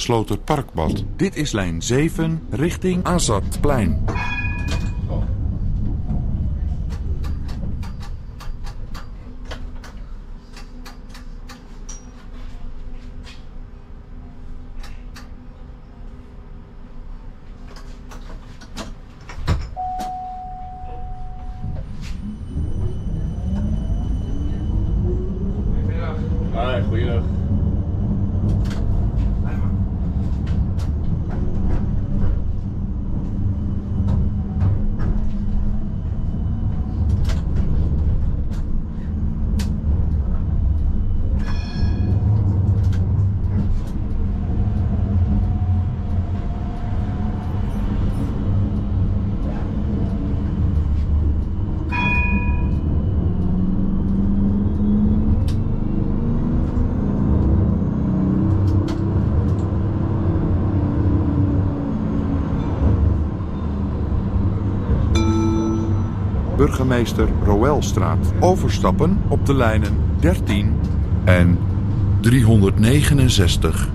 Sloterparkbad. Dit is lijn 7 richting Azadplein. Roelstraat. Overstappen op de lijnen 13 en 369.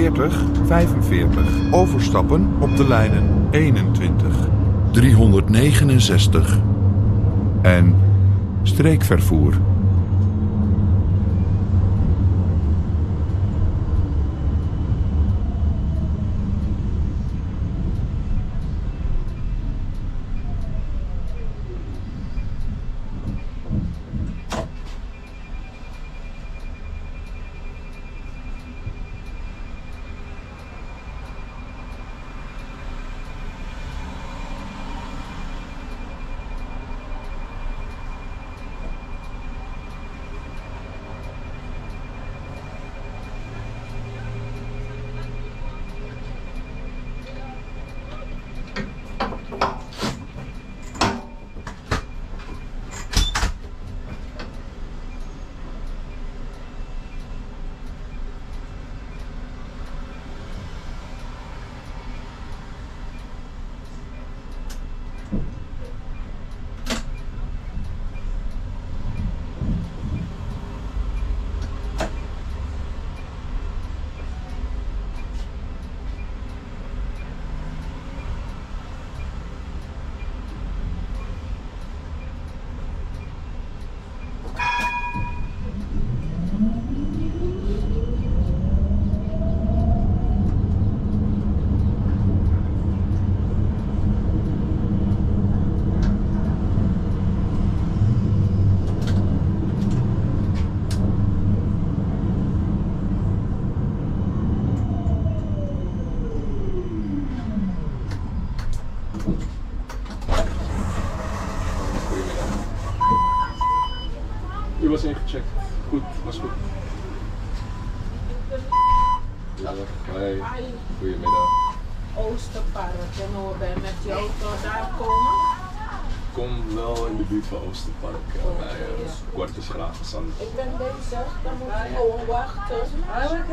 40, 45. Overstappen op de lijnen 21 369. en streekvervoer.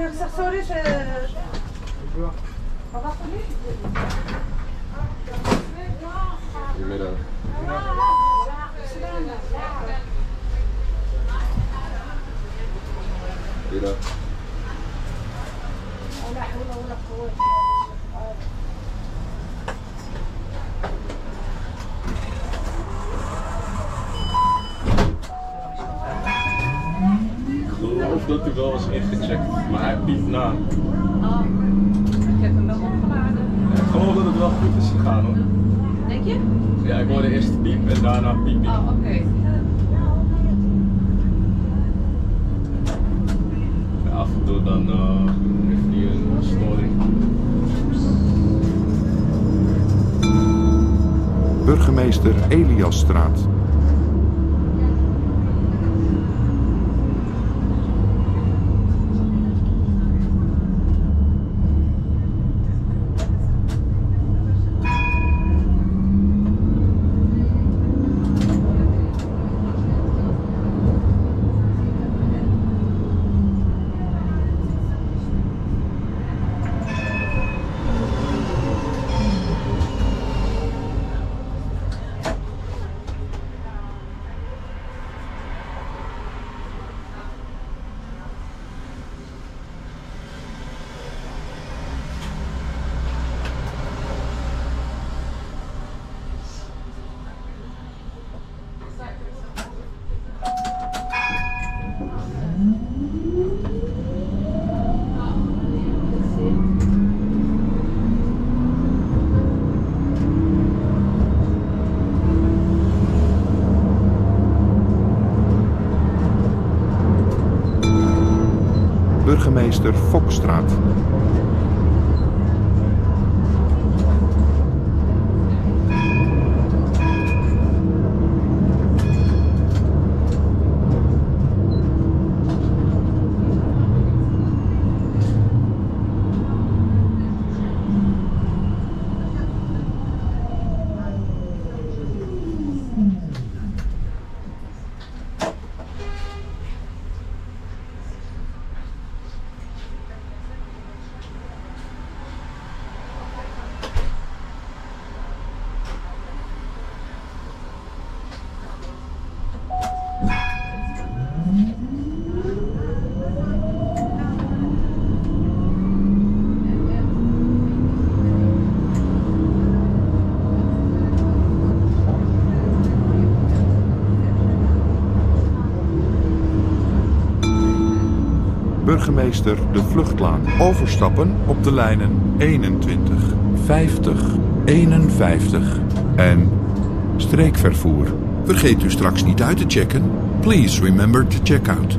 accesorios. Eh, Pieter Eliasstraat. Meester Fokstraat. De vluchtlaan overstappen op de lijnen 21, 50, 51 en streekvervoer. Vergeet u straks niet uit te checken. Please remember to check out.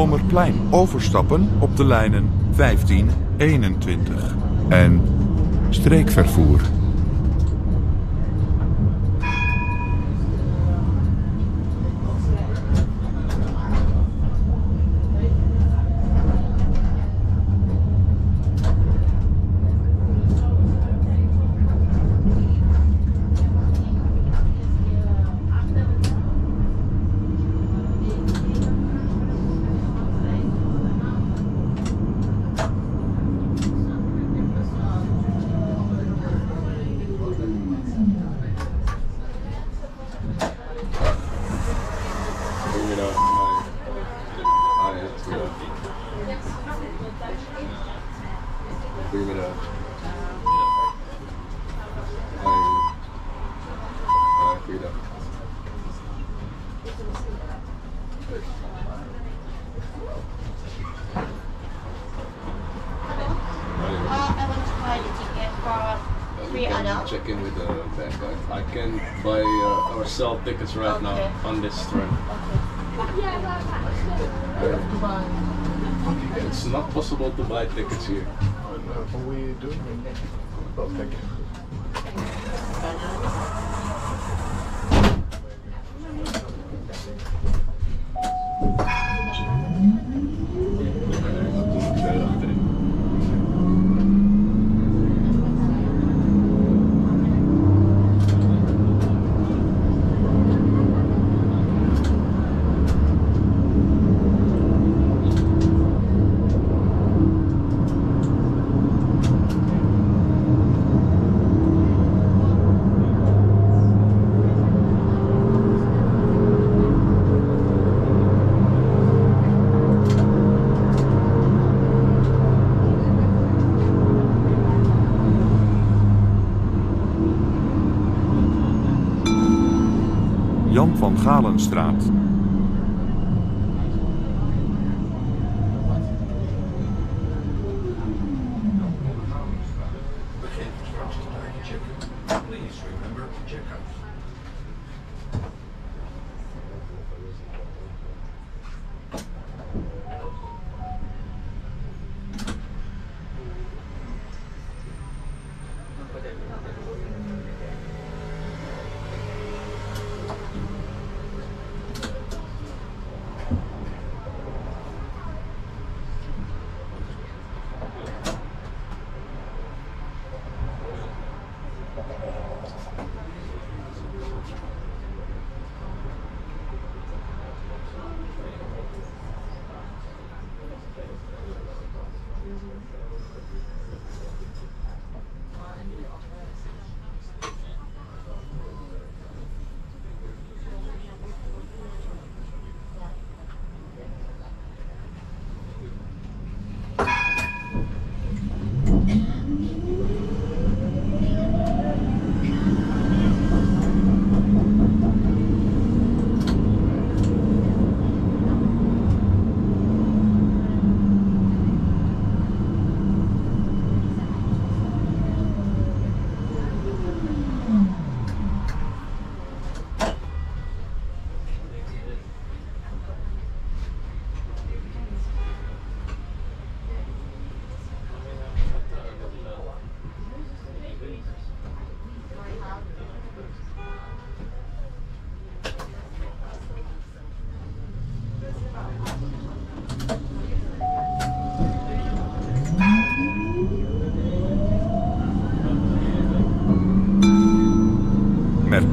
Klommerplein overstappen op de lijnen 15, 21 en streekvervoer. check in with the bank. I, I can buy uh, or sell tickets right okay. now on this train. Okay. It's not possible to buy tickets here. What are we doing? Oh, thank you. Galenstraat.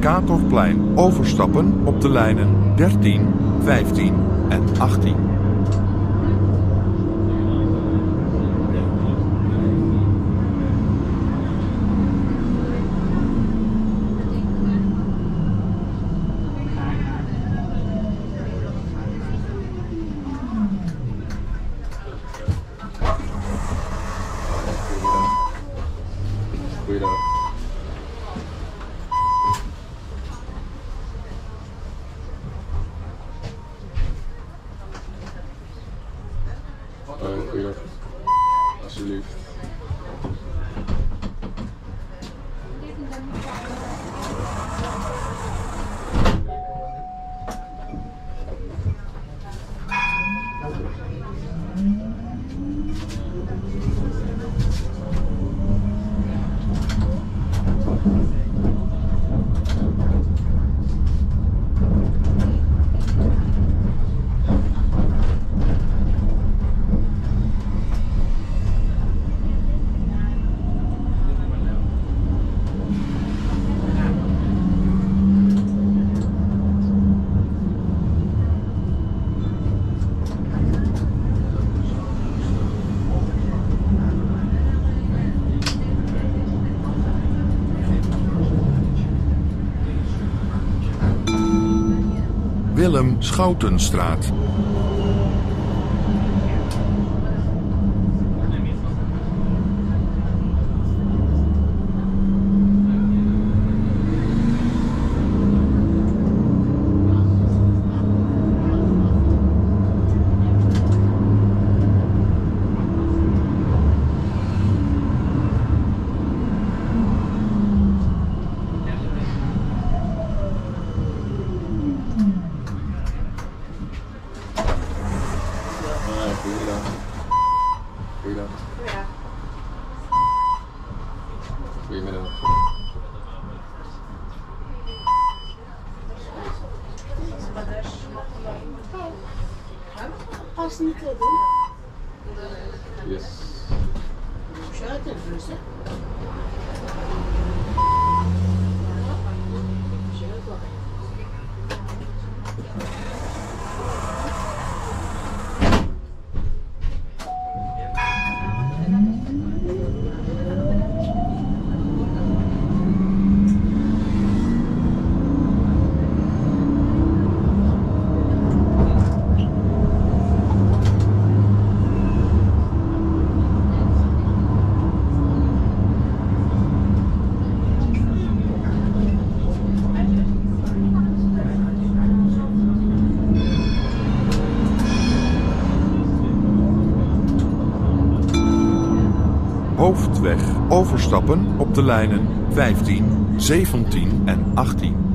Mercatorplein overstappen op de lijnen 13, 15 en 18. Willem Schoutenstraat. overstappen op de lijnen 15, 17 en 18.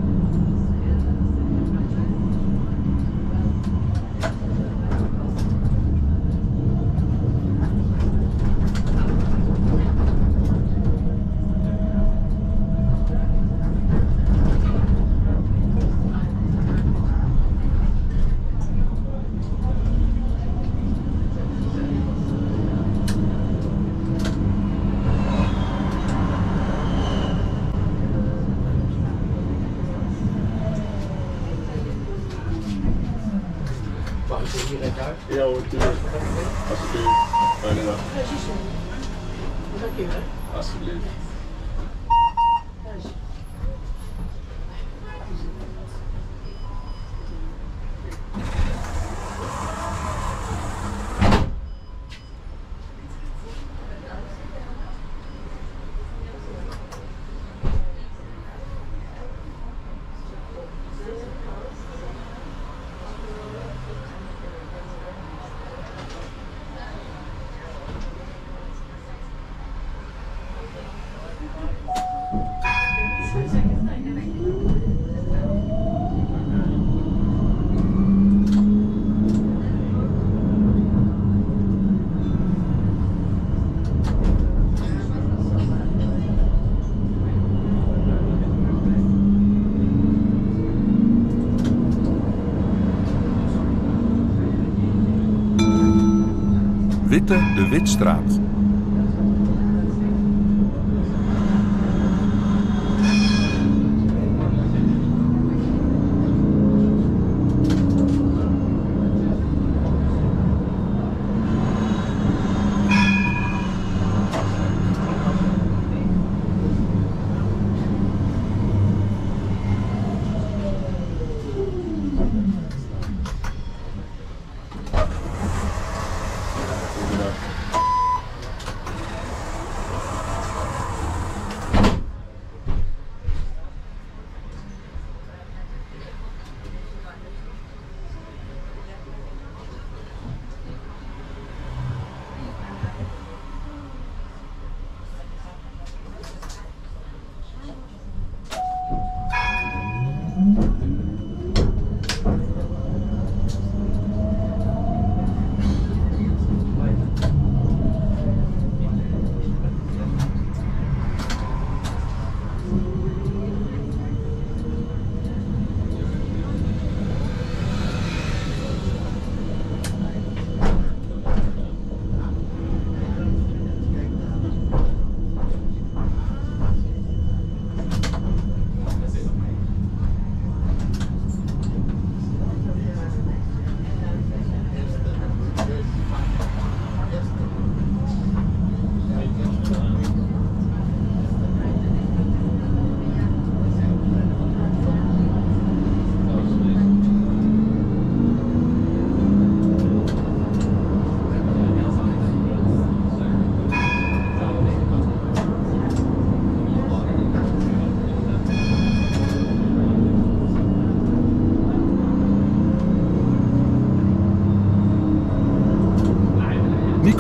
Witstraat.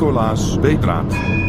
Nicolaas Beedraad.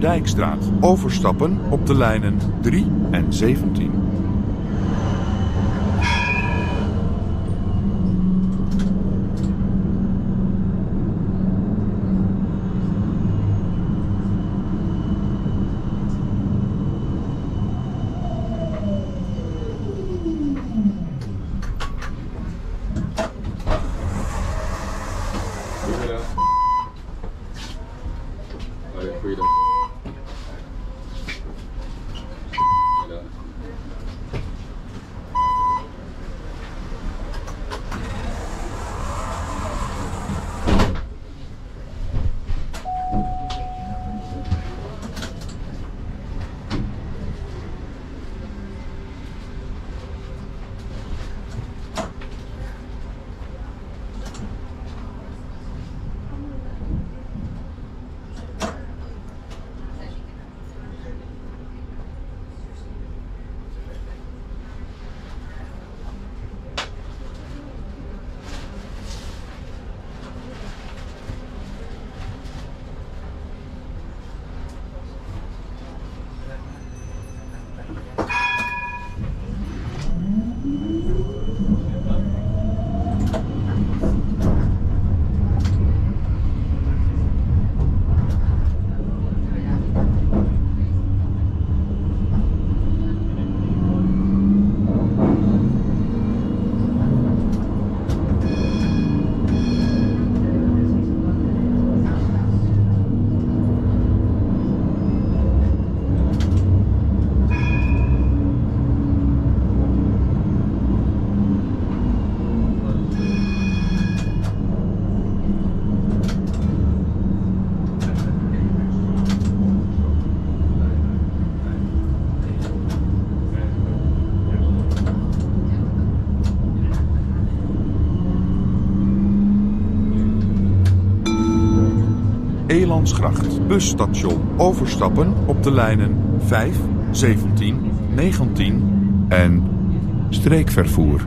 Dijkstraat. Overstappen op de lijnen 3 en 17. Busstation. Overstappen op de lijnen 5, 17, 19 en streekvervoer.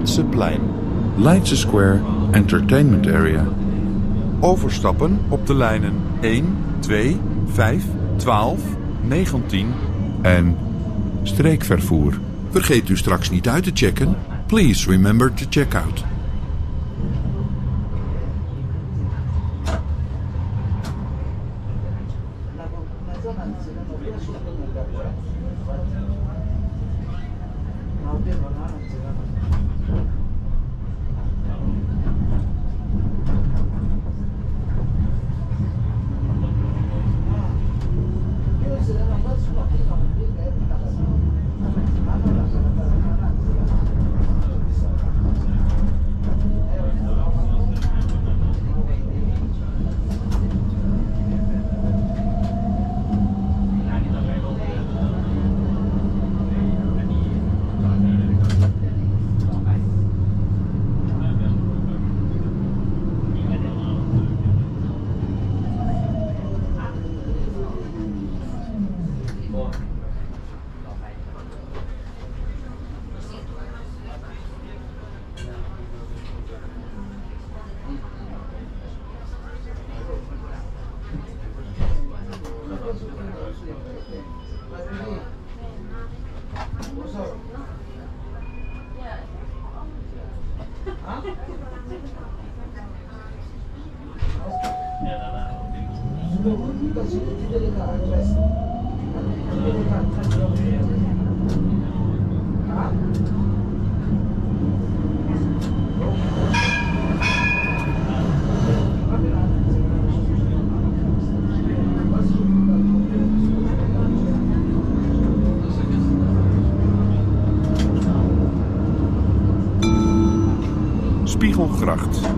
Leidseplein. Leidse Square Entertainment Area. Overstappen op de lijnen 1, 2, 5, 12, 19 en streekvervoer. Vergeet u straks niet uit te checken. Please remember to check out. Sudah pun kita sudah tidak dekat, tidak dekat.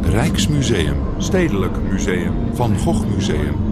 Rijksmuseum, Stedelijk Museum, Van Gogh Museum.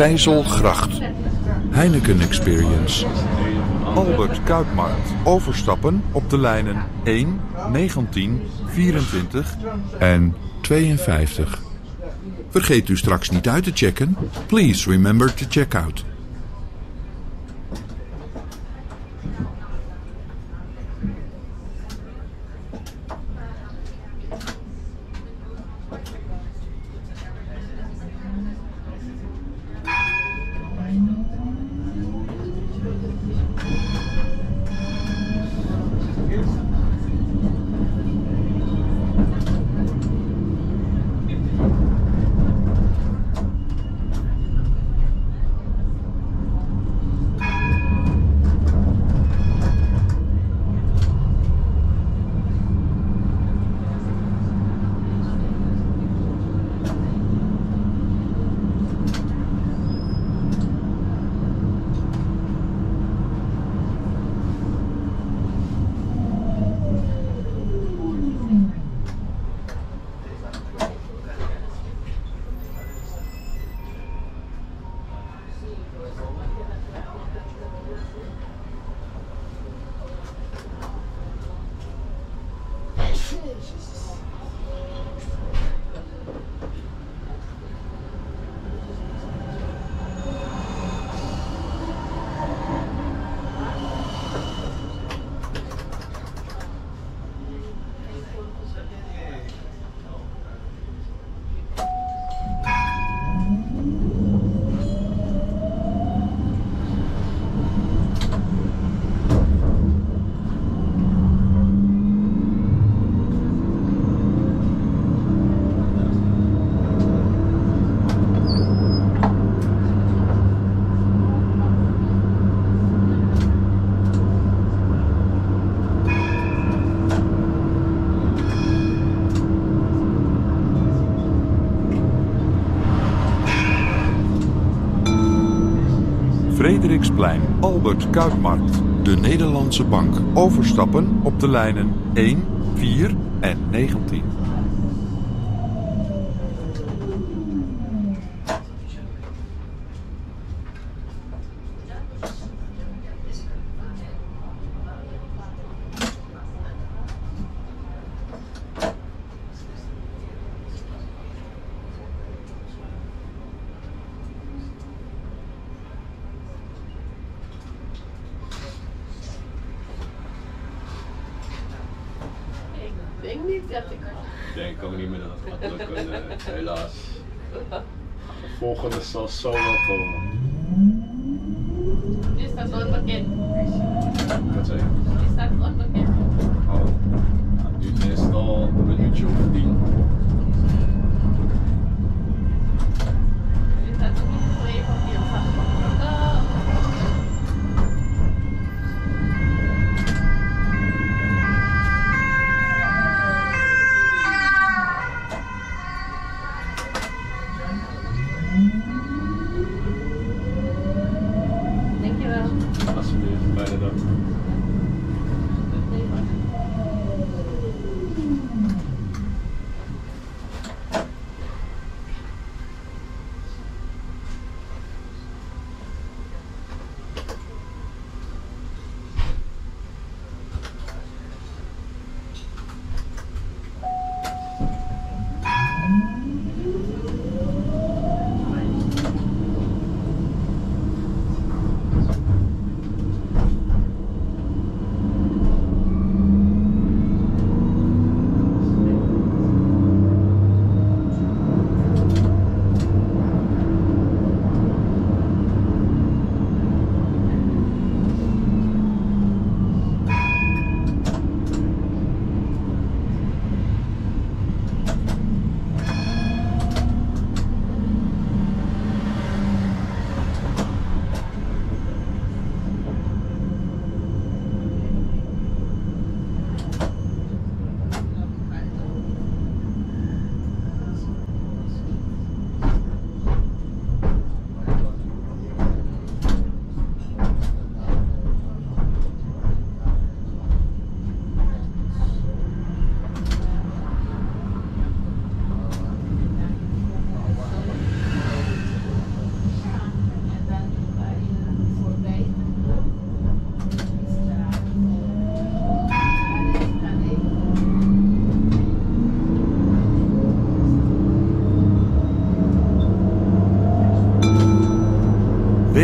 Vijzelgracht, Heineken Experience, Albert Kuipmarkt. Overstappen op de lijnen 1, 19, 24 en 52. Vergeet u straks niet uit te checken. Please remember to check out. Albert Kuipmarkt, de Nederlandse Bank. Overstappen op de lijnen 1, 4 en 19. so local.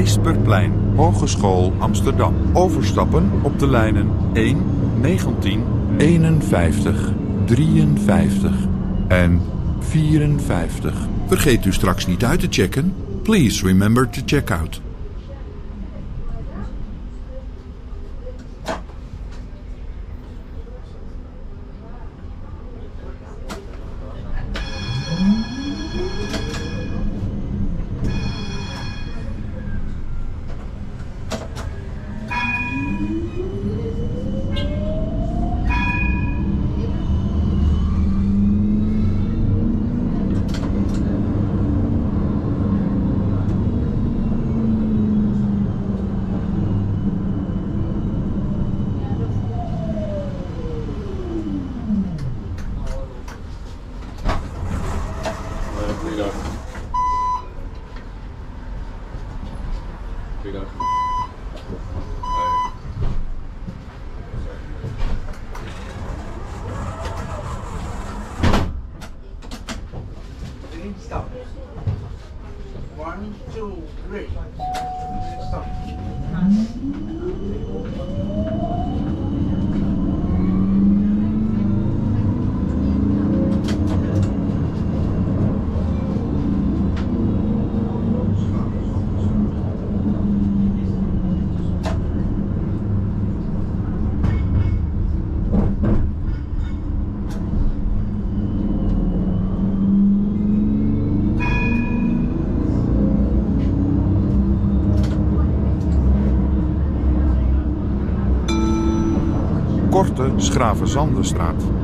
Weesperplein, Hogeschool Amsterdam. Overstappen op de lijnen 1, 19, 51, 53 en 54. Vergeet u straks niet uit te checken. Please remember to check out. figure out. Korte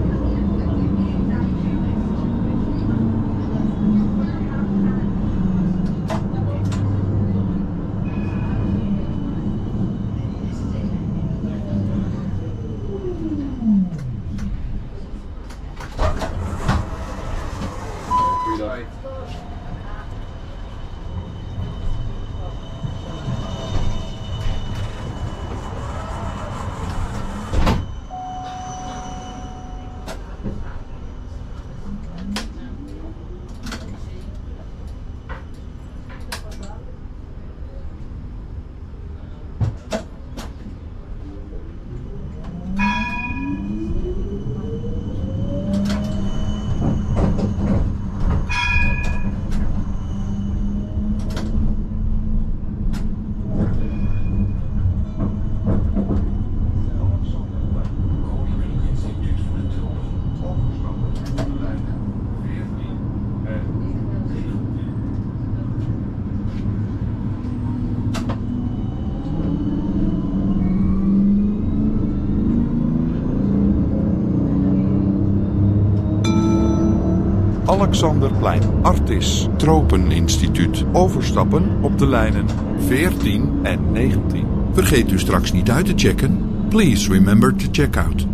Alexanderplein, Artis, Tropeninstituut. Overstappen op de lijnen 14 en 19. Vergeet u straks niet uit te checken. Please remember to check out.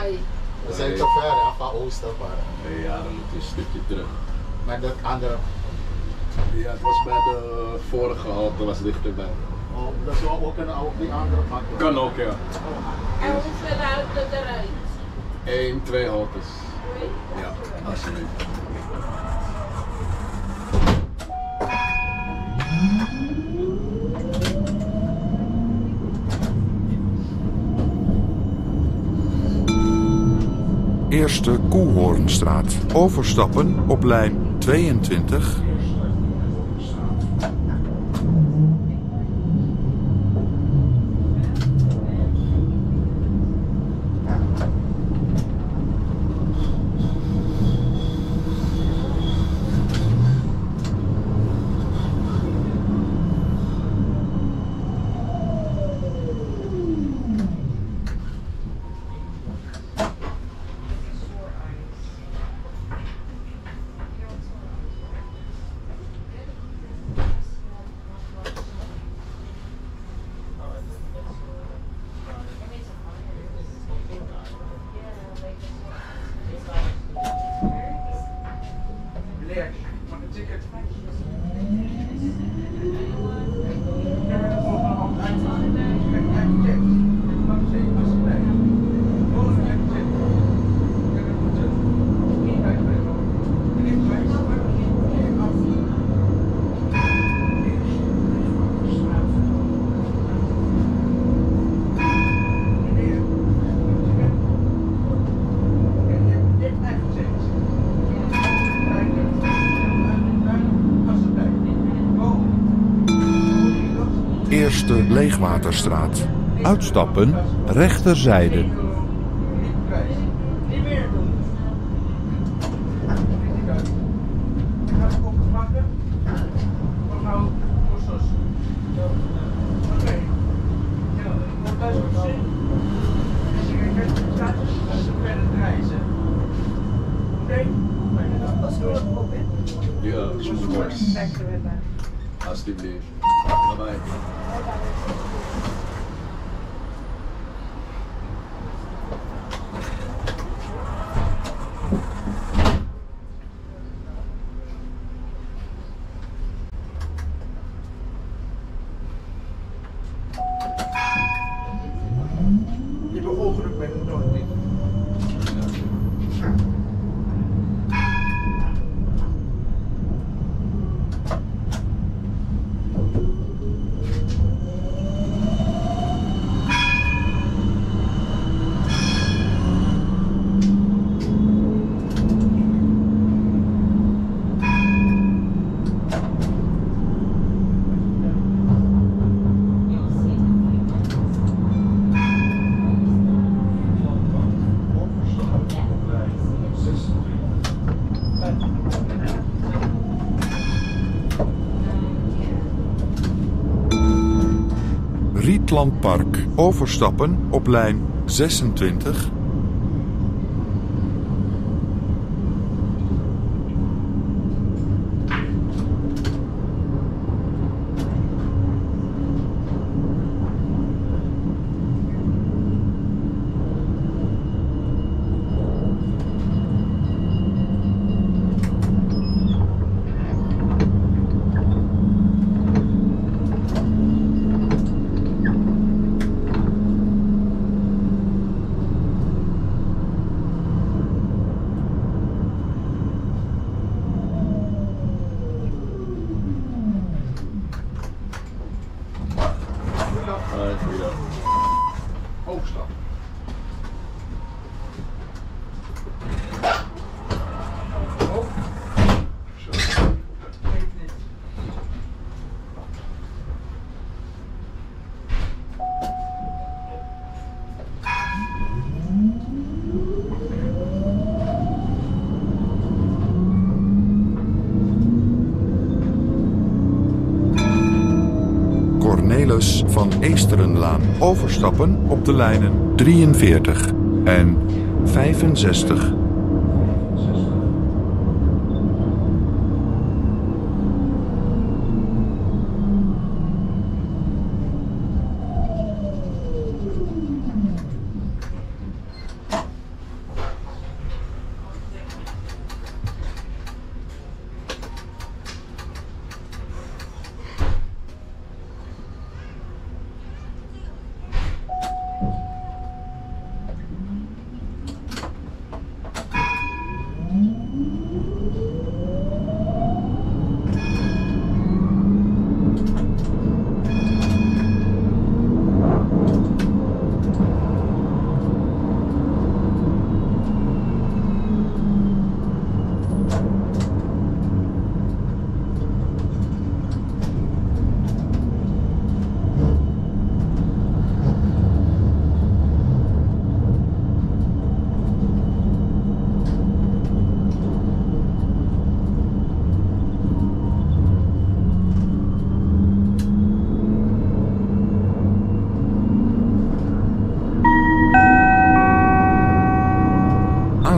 Ai. We zijn te ver, hè, van Oosterpark. Nee, ja, dan moet je een stukje terug. Maar dat andere, Ja, het was bij de vorige halte, was dichterbij. oh, dat zou ook kunnen op die andere pakken. Kan ook, ja. En hoeveel ruiten eruit? Eén, twee haltes. Ja, alsjeblieft. Eerste Koehoornstraat. Overstappen op lijn 22. Eerste Leegwaterstraat. Uitstappen rechterzijde. Vluchtlandpark overstappen op lijn 26. Van Eesterenlaan overstappen op de lijnen 43 en 65.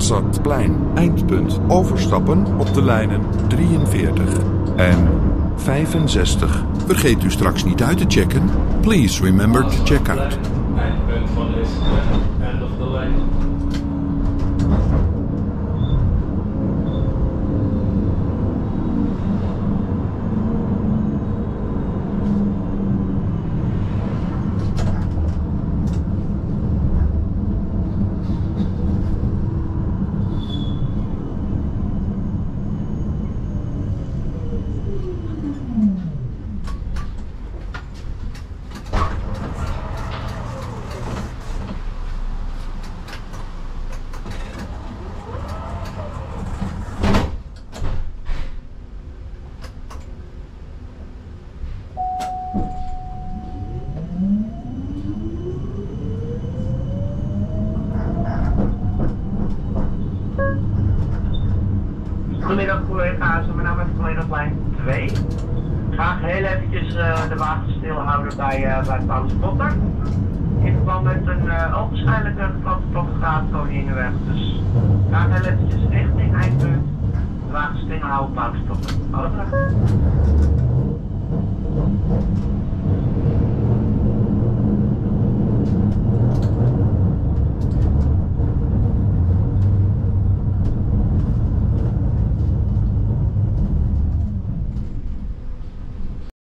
Azadplein, eindpunt. Op de lijnen 43 en 65. Vergeet u straks niet uit te checken. Please remember to check out. Van end of the line.